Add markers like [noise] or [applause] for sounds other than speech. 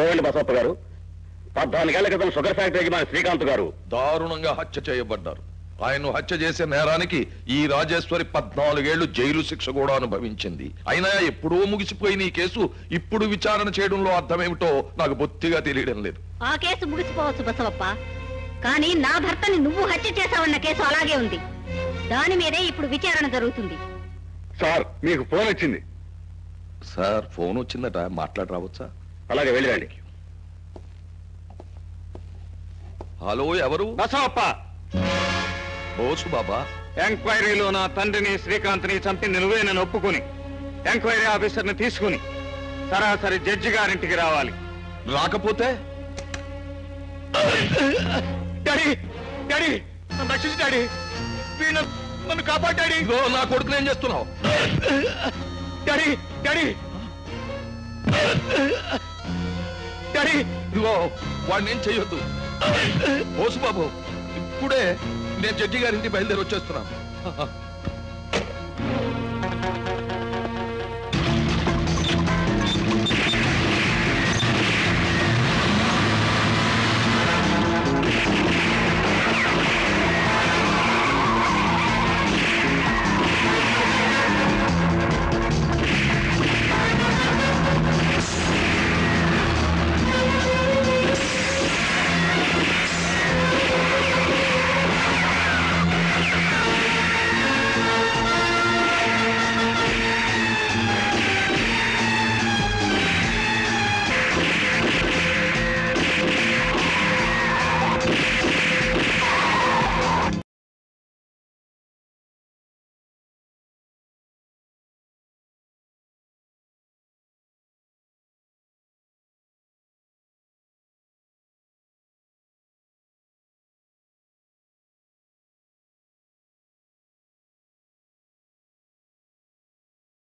చూడండి బసప్ప గారు. పద్నాలుగేళ్ళ క్రితం షుగర్ ఫ్యాక్టరీ యజమాని శ్రీకాంత్ గారు. దారుణంగా హత్య చేయబడ్డారు. ఆయన్ను హత్య చేసే నేరానికి ఈ రాజేశ్వరి పద్నాలుగేళ్ళు జైలు శిక్ష కూడా అనుభవించింది. అయినా ఎప్పుడో ముగిసిపోయిన ఈ కేసు ఇప్పుడు విచారణ చేయడంలో అర్థమేమిటో నాకు బొత్తిగా తెలియడం లేదు. ఆ కేసు ముగిసిపోవచ్చు బసవప్ప. కానీ నా భర్తని నువ్వు హత్య చేశావన్న కేసు అలాగే ఉంది. దాని మీదే ఇప్పుడు విచారణ జరుగుతుంది. సార్ మీకు ఫోన్ వచ్చింది. సార్ ఫోన్ వచ్చిందట. మాట్లాడి రావచ్చా? అలాగే వెళ్ళిరండి. హలో ఎవరు? బసవప్ప బోసు బాబా. ఎంక్వైరీలో నా తండ్రిని శ్రీకాంత్ని చంపింది నువ్వే నేను ఒప్పుకుని ఎంక్వైరీ ఆఫీసర్ని తీసుకుని సరాసరి జడ్జి గారింటికి రావాలి. రాకపోతే? డాడీ! డాడీ! నన్ను రక్షించు డాడీ! వీడు నన్ను- నన్ను కాపాడు డాడీ! ఇదిగో నా కొడుకుని ఏం చేస్తున్నావు? డాడీ! డాడీ! డాడీ ఇదిగో వాడిని [laughs] బోసు బాబు ఇప్పుడే నేను జడ్జి గారింటి బయలుదేరి వచ్చేస్తున్నాను. [laughs]